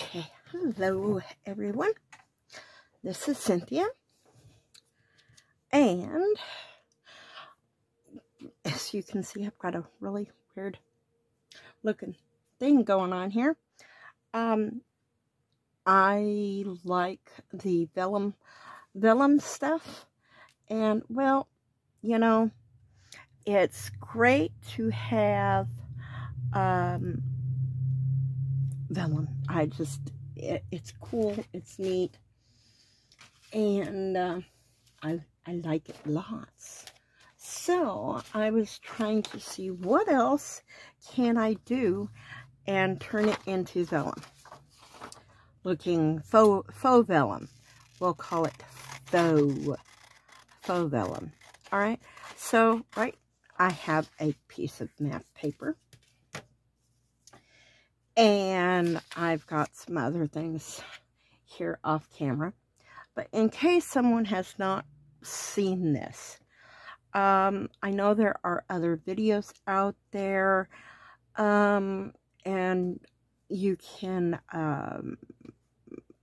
Okay, hello everyone. This is Cynthia. And as you can see, I've got a really weird looking thing going on here. Um, I like the vellum, vellum stuff. And, well, you know, it's great to have um, vellum. I just, it, it's cool, it's neat, and uh, I, I like it lots. So I was trying to see what else can I do and turn it into vellum. Looking faux, faux vellum. We'll call it faux, faux vellum. All right. So, right, I have a piece of math paper. And I've got some other things here off camera. But in case someone has not seen this, um, I know there are other videos out there. Um, and you can um,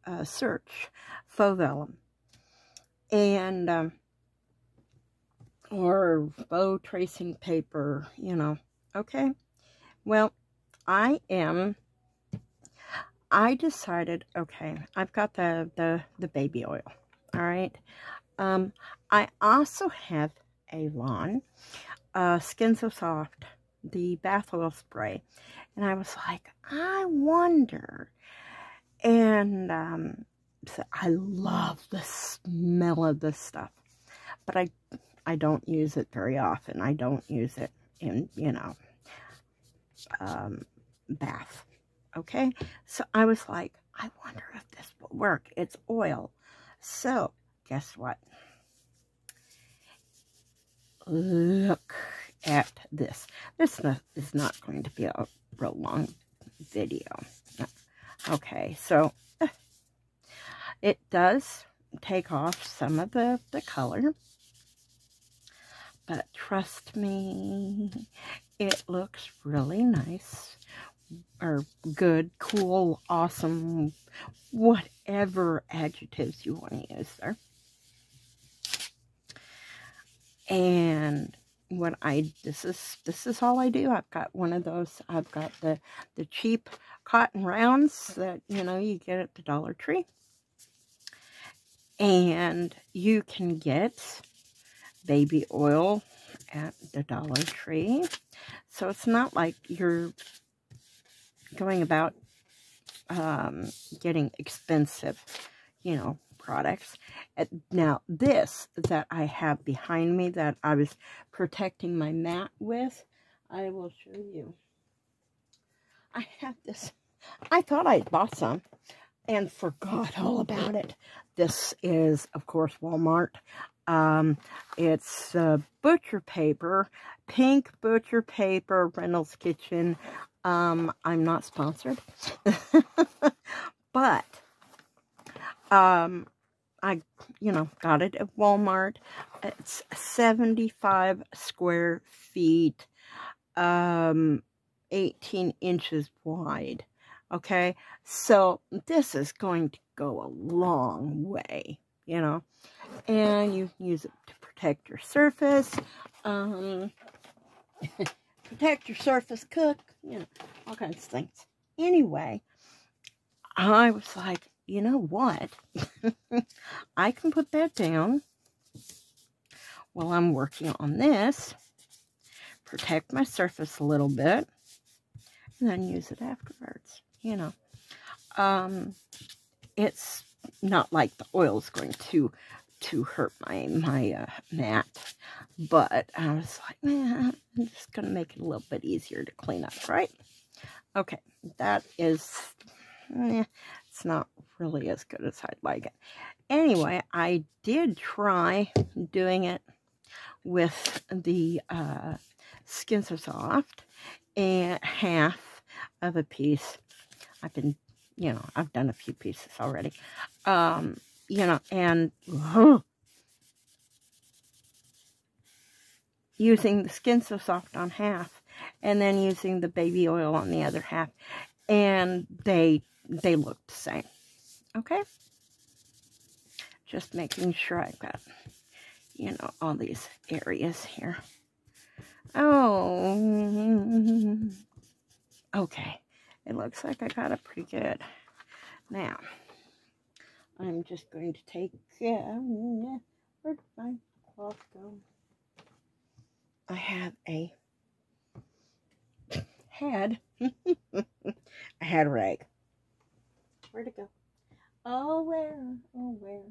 uh, search. And, um, or faux tracing paper, you know. Okay. Well, I am I decided, okay, I've got the, the, the baby oil, all right? Um, I also have Avon, uh, Skin So Soft, the bath oil spray. And I was like, I wonder. And um, so I love the smell of this stuff. But I, I don't use it very often. I don't use it in, you know, um, bath okay? So I was like, I wonder if this will work. It's oil. So, guess what? Look at this. This is not going to be a real long video. Okay, so it does take off some of the, the color. But trust me, it looks really nice or good, cool, awesome, whatever adjectives you want to use there. And what I this is this is all I do. I've got one of those. I've got the the cheap cotton rounds that you know you get at the Dollar Tree, and you can get baby oil at the Dollar Tree. So it's not like you're going about um, getting expensive, you know, products. Now, this that I have behind me that I was protecting my mat with, I will show you. I have this. I thought I bought some and forgot all about it. This is, of course, Walmart. Um, it's uh, butcher paper, pink butcher paper, Reynolds Kitchen. Um, I'm not sponsored. but, um, I, you know, got it at Walmart. It's 75 square feet, um, 18 inches wide. Okay, so this is going to go a long way, you know, and you use it to protect your surface. Um, protect your surface, cook, you know, all kinds of things. Anyway, I was like, you know what? I can put that down while I'm working on this, protect my surface a little bit, and then use it afterwards, you know. Um, it's not like the oil is going to to hurt my my uh, mat but I was like man I'm just gonna make it a little bit easier to clean up right? Okay that is eh, it's not really as good as I'd like it. Anyway I did try doing it with the uh, Skin So Soft and half of a piece. I've been you know I've done a few pieces already. Um you know, and using the Skin So Soft on half and then using the baby oil on the other half. And they they look the same. Okay? Just making sure I've got, you know, all these areas here. Oh, okay. It looks like I got it pretty good. Now, I'm just going to take, where did my cloth go? I have a, had, I had a rag. Where'd it go? Oh, where, oh, where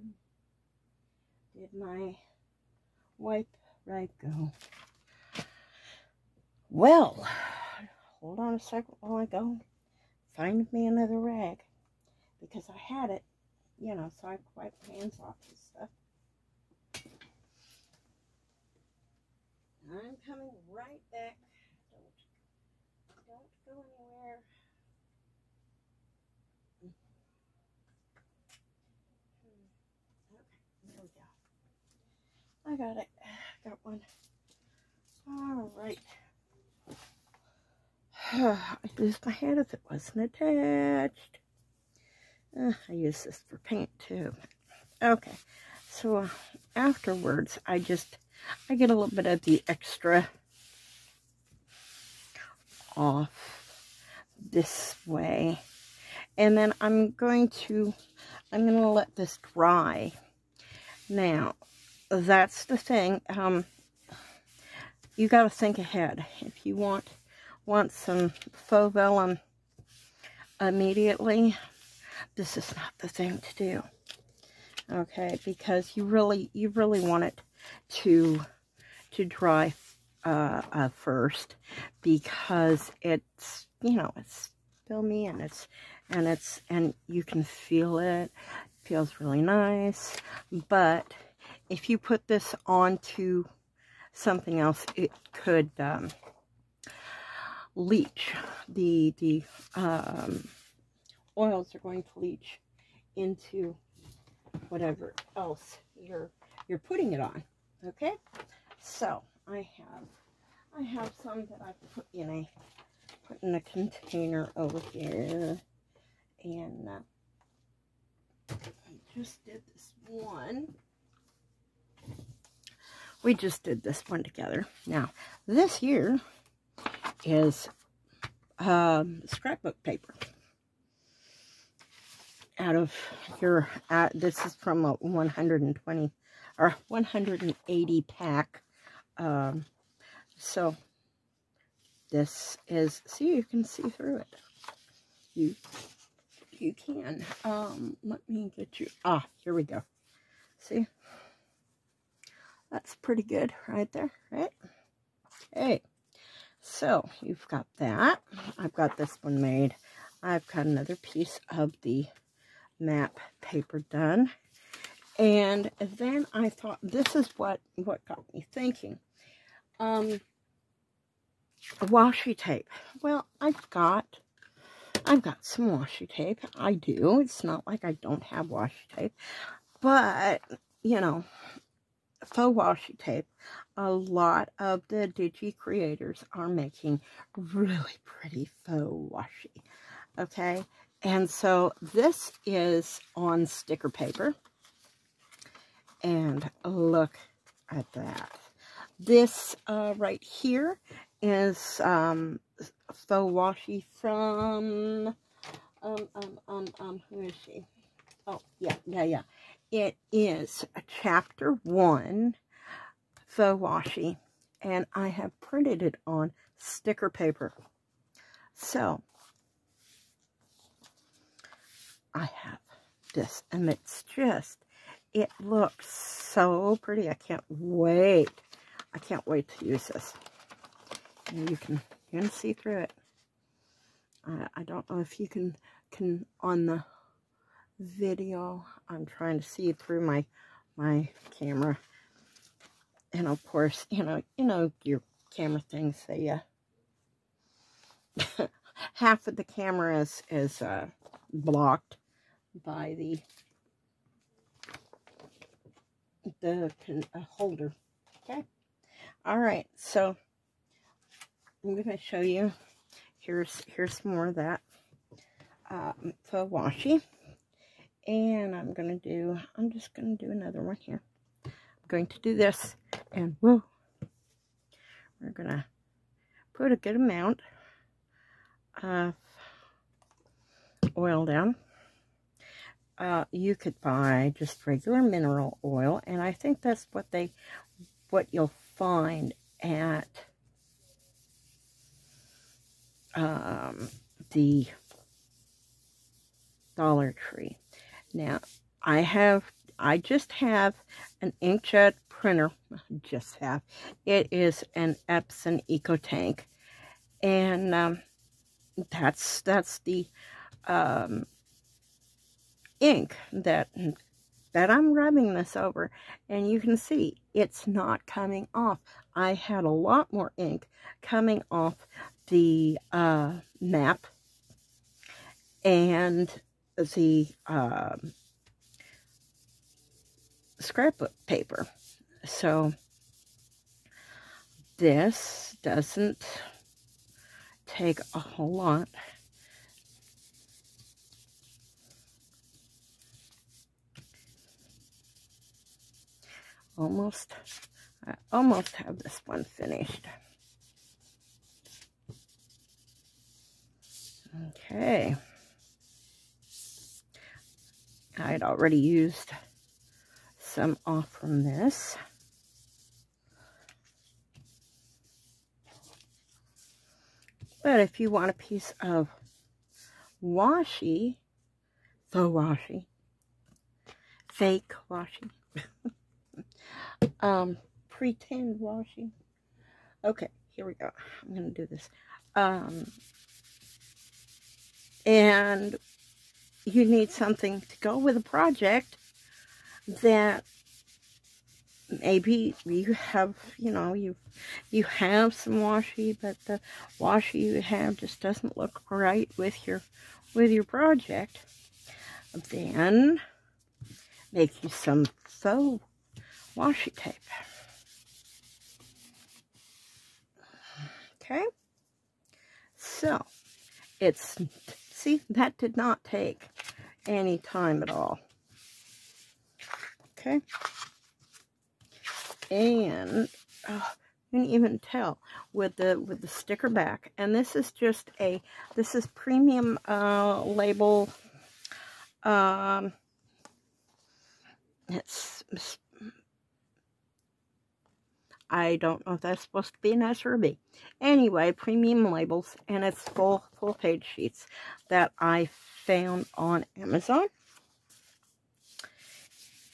did my wipe rag go? Well, hold on a second while I go find me another rag because I had it, you know, so I wipe my hands off and stuff. I'm coming right back. Don't, don't go anywhere. Hmm. Okay, there we go. I got it. Got one. All right. I'd lose my head if it wasn't attached. Uh, I use this for paint too. Okay, so uh, afterwards, I just, I get a little bit of the extra off this way. And then I'm going to, I'm going to let this dry. Now, that's the thing. Um, you got to think ahead. If you want want some faux vellum immediately, this is not the thing to do. Okay, because you really, you really want it to, to dry uh, uh, first because it's, you know, it's filmy and it's, and it's, and you can feel it. feels really nice. But if you put this onto something else, it could, um, leach. The, the um, oils are going to leach into whatever else you're, you're putting it on. Okay? So, I have, I have some that I put in a, put in a container over here. And uh, I just did this one. We just did this one together. Now, this here is um, scrapbook paper out of your, uh, this is from a 120 or 180 pack. Um, so this is, see, you can see through it. You, you can. Um, let me get you, ah, here we go. See? That's pretty good right there, right? Okay. So you've got that. I've got this one made. I've got another piece of the map paper done. And then I thought, this is what, what got me thinking. Um, washi tape. Well, I've got, I've got some washi tape. I do. It's not like I don't have washi tape. But, you know, faux washi tape, a lot of the Digi creators are making really pretty faux washi. Okay, and so this is on sticker paper. And look at that. This uh, right here is um, faux washi from, um, um, um, um, who is she? Oh, yeah, yeah, yeah. It is a chapter one, faux washi, and I have printed it on sticker paper. So, I have this, and it's just, it looks so pretty. I can't wait. I can't wait to use this. And you can, you can see through it. I, I don't know if you can, can on the video. I'm trying to see through my my camera. And of course, you know, you know your camera things say uh half of the camera is is uh blocked by the the uh, holder. Okay. All right. So I'm going to show you. Here's here's more of that. um, faux washi. And I'm going to do, I'm just going to do another one here. I'm going to do this. And whoa, we're going to put a good amount of oil down. Uh, you could buy just regular mineral oil, and I think that's what they, what you'll find at um, the Dollar Tree. Now, I have, I just have an inkjet printer, just have. It is an Epson EcoTank, and um, that's, that's the um, ink that that I'm rubbing this over and you can see it's not coming off. I had a lot more ink coming off the uh, map and the uh, scrapbook paper. So this doesn't take a whole lot. Almost, I almost have this one finished. Okay. I had already used some off from this. But if you want a piece of washi, faux washi, fake washi, um, pretend washing. Okay, here we go. I'm going to do this. Um, and you need something to go with a project that maybe you have, you know, you you have some washi, but the washi you have just doesn't look right with your with your project. Then make you some faux washi tape. Okay, so it's, see, that did not take any time at all. Okay, and oh, you can even tell with the with the sticker back and this is just a this is premium uh label um it's I don't know if that's supposed to be an S or a B. Anyway, premium labels, and it's full, full page sheets that I found on Amazon.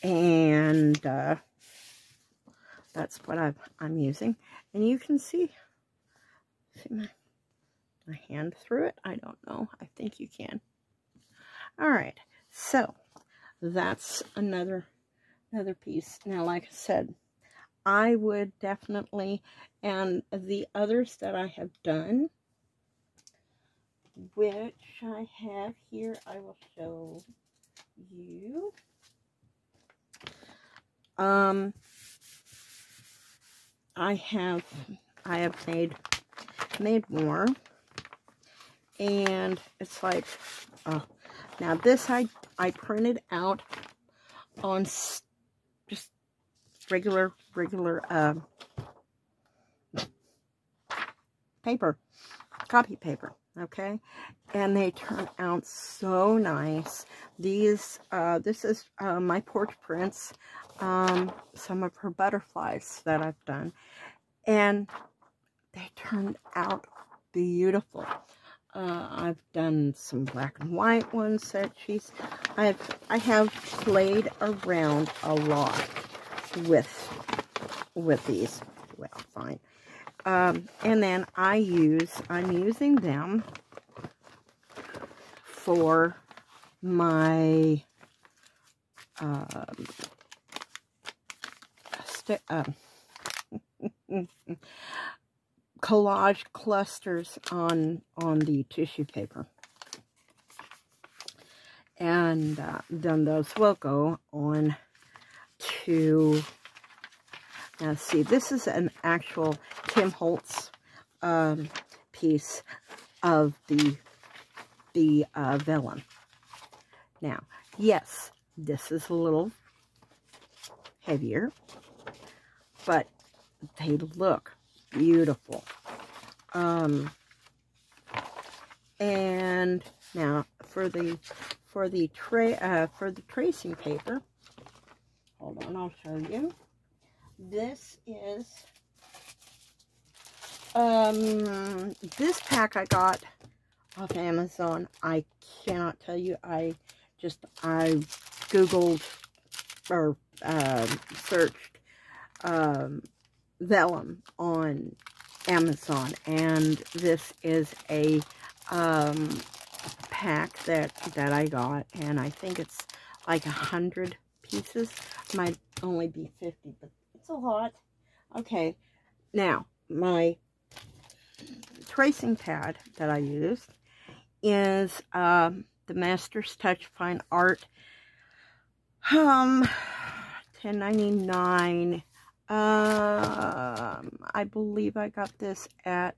And uh, that's what i am using. And you can see, see my, my hand through it? I don't know. I think you can. All right. So, that's another another piece. Now, like I said, I would definitely, and the others that I have done, which I have here, I will show you. Um, I have, I have made, made more, and it's like, oh, now this I, I printed out on regular, regular uh, paper, copy paper, okay? And they turn out so nice. These, uh, this is uh, my porch prints, um, some of her butterflies that I've done. And they turned out beautiful. Uh, I've done some black and white ones that she's, I've, I have played around a lot with with these. Well, fine. Um, and then I use, I'm using them for my um, uh, collage clusters on on the tissue paper. And uh, then those will go on to, now see, this is an actual Tim Holtz um, piece of the the uh, vellum. Now, yes, this is a little heavier, but they look beautiful. Um, and now for the for the tray uh, for the tracing paper. Hold on, I'll show you. This is um this pack I got off Amazon. I cannot tell you. I just I googled or uh, searched um, vellum on Amazon, and this is a um, pack that that I got, and I think it's like a hundred pieces. Might only be fifty, but it's a lot. Okay, now my tracing pad that I used is um, the Master's Touch Fine Art um 10.99 um, I believe I got this at,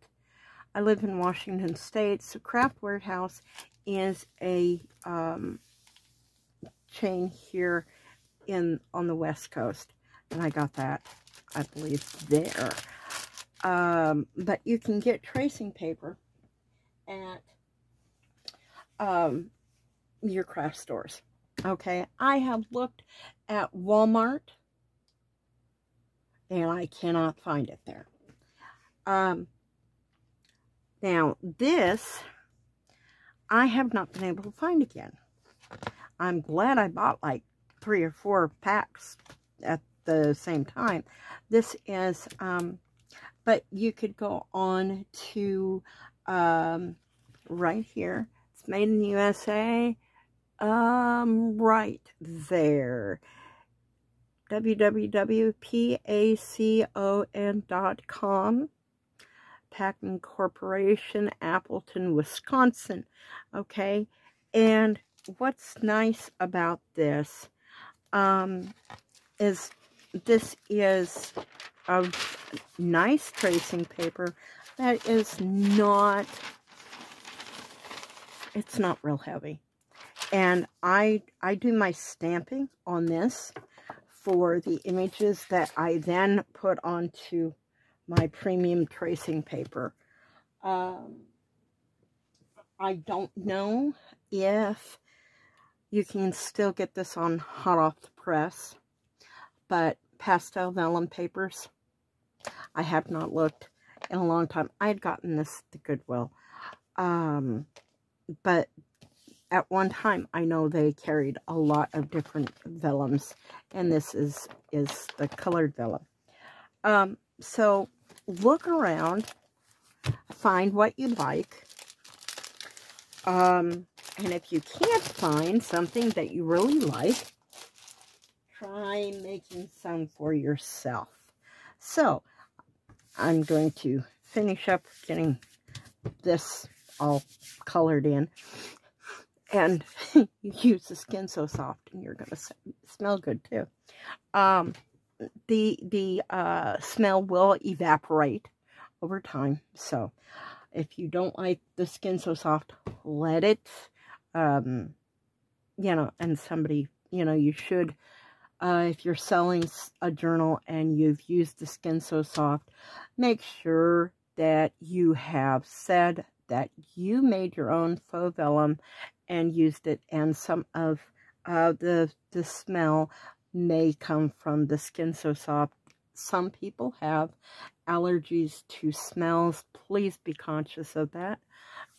I live in Washington State, so Craft Warehouse is a um, chain here in on the West Coast. And I got that, I believe, there. Um, but you can get tracing paper at um, your craft stores. Okay, I have looked at Walmart and I cannot find it there. Um, now, this, I have not been able to find again. I'm glad I bought like three or four packs at the same time. This is, um, but you could go on to, um, right here. It's made in the USA. Um, right there www.pacon.com. Pacon Corporation, Appleton, Wisconsin. Okay, and what's nice about this um, is this is a nice tracing paper that is not, it's not real heavy. And I, I do my stamping on this for the images that I then put onto my premium tracing paper. Um, I don't know if you can still get this on hot off the press, but pastel vellum papers, I have not looked in a long time. I had gotten this at the Goodwill, um, but at one time, I know they carried a lot of different vellums, and this is, is the colored vellum. Um, so, look around, find what you like, um, and if you can't find something that you really like, try making some for yourself. So, I'm going to finish up getting this all colored in and you use the skin so soft and you're going to smell good too. Um, the the uh, smell will evaporate over time. So if you don't like the skin so soft, let it, um, you know, and somebody, you know, you should, uh, if you're selling a journal and you've used the skin so soft, make sure that you have said that you made your own faux vellum and used it and some of uh, the the smell may come from the skin so soft. Some people have allergies to smells. Please be conscious of that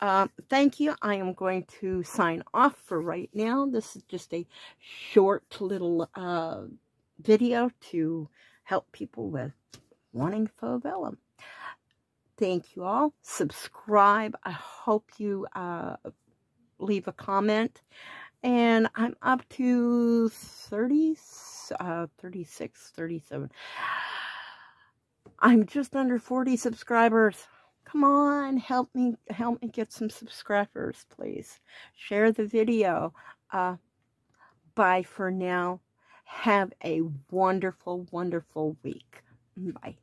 uh, thank you i am going to sign off for right now this is just a short little uh, video to help people with wanting faux vellum thank you all subscribe i hope you uh, leave a comment. And I'm up to 30, uh, 36, 37. I'm just under 40 subscribers. Come on, help me, help me get some subscribers, please. Share the video. Uh, bye for now. Have a wonderful, wonderful week. Bye.